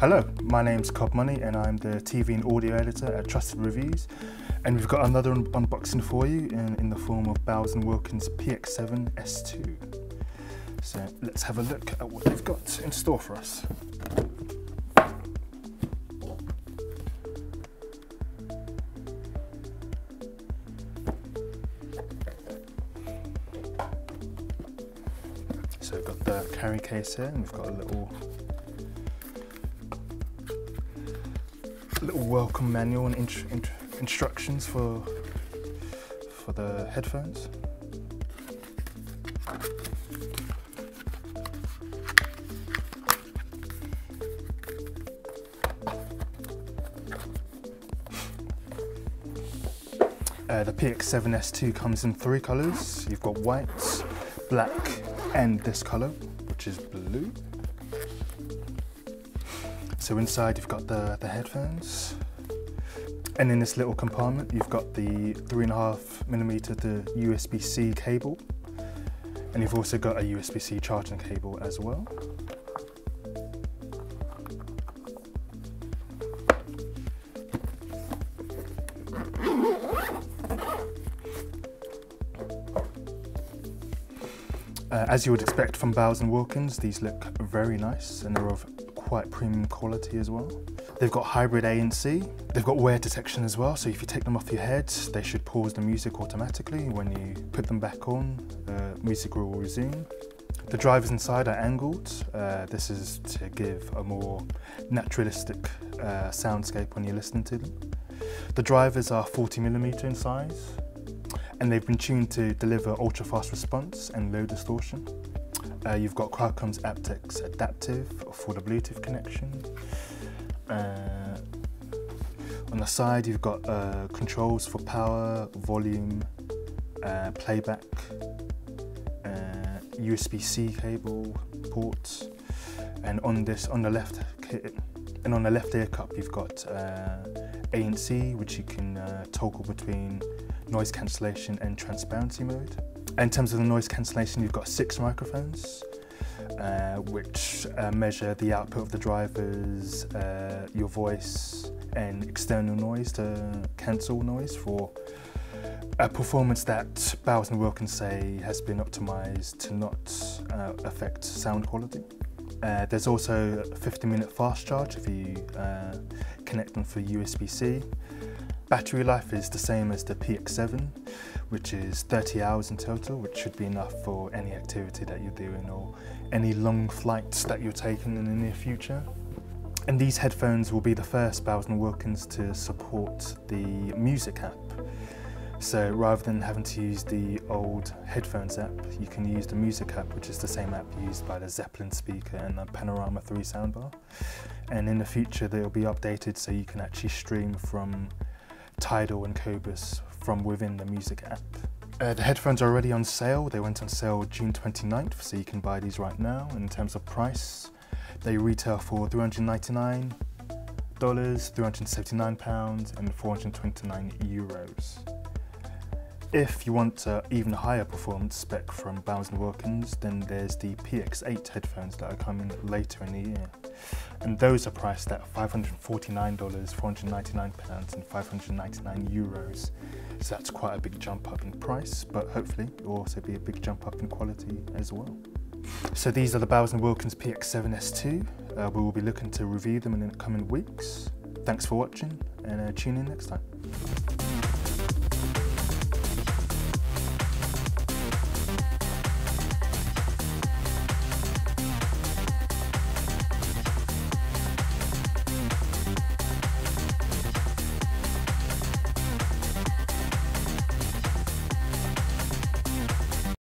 Hello, my name's Kob Monney and I'm the TV and audio editor at Trusted Reviews. And we've got another un unboxing for you in, in the form of Bowers & Wilkins PX7 S2. So let's have a look at what they've got in store for us. So we've got the carry case here and we've got a little little welcome manual and int int instructions for for the headphones. Uh, the PX7S2 comes in three colours. You've got white, black, and this colour, which is blue. So inside you've got the, the headphones. And in this little compartment, you've got the three and a half millimeter the USB-C cable. And you've also got a USB-C charging cable as well. Uh, as you would expect from Bowers & Wilkins, these look very nice and they're of quite premium quality as well. They've got hybrid ANC, they've got wear detection as well, so if you take them off your head, they should pause the music automatically. When you put them back on, uh, music will resume. The drivers inside are angled. Uh, this is to give a more naturalistic uh, soundscape when you listen to them. The drivers are 40mm in size, and they've been tuned to deliver ultra fast response and low distortion. Uh, you've got Qualcomm's aptX Adaptive for the Bluetooth connection. Uh, on the side, you've got uh, controls for power, volume, uh, playback, USB-C uh, cable ports, and on this, on the left, and on the left ear cup, you've got uh, ANC, which you can toggle between noise cancellation and transparency mode. In terms of the noise cancellation, you've got six microphones, uh, which uh, measure the output of the drivers, uh, your voice, and external noise to cancel noise for a performance that Bowers & Wilkins say has been optimized to not uh, affect sound quality. Uh, there's also a 50 minute fast charge if you uh, connect them for USB-C. Battery life is the same as the PX7, which is 30 hours in total, which should be enough for any activity that you're doing or any long flights that you're taking in the near future. And these headphones will be the first Bowers & Wilkins to support the music app. So rather than having to use the old headphones app, you can use the music app, which is the same app used by the Zeppelin speaker and the Panorama 3 soundbar. And in the future, they'll be updated so you can actually stream from Tidal and Qobuz from within the music app. Uh, the headphones are already on sale. They went on sale June 29th, so you can buy these right now. In terms of price, they retail for $399, £379 and 429 euros. If you want uh, even higher performance spec from Bowers & Wilkins, then there's the PX8 headphones that are coming later in the year. And those are priced at $549, £499 and 599 euros. So that's quite a big jump up in price, but hopefully it will also be a big jump up in quality as well. So these are the Bowers & Wilkins PX7S2. Uh, we will be looking to review them in the coming weeks. Thanks for watching and uh, tune in next time.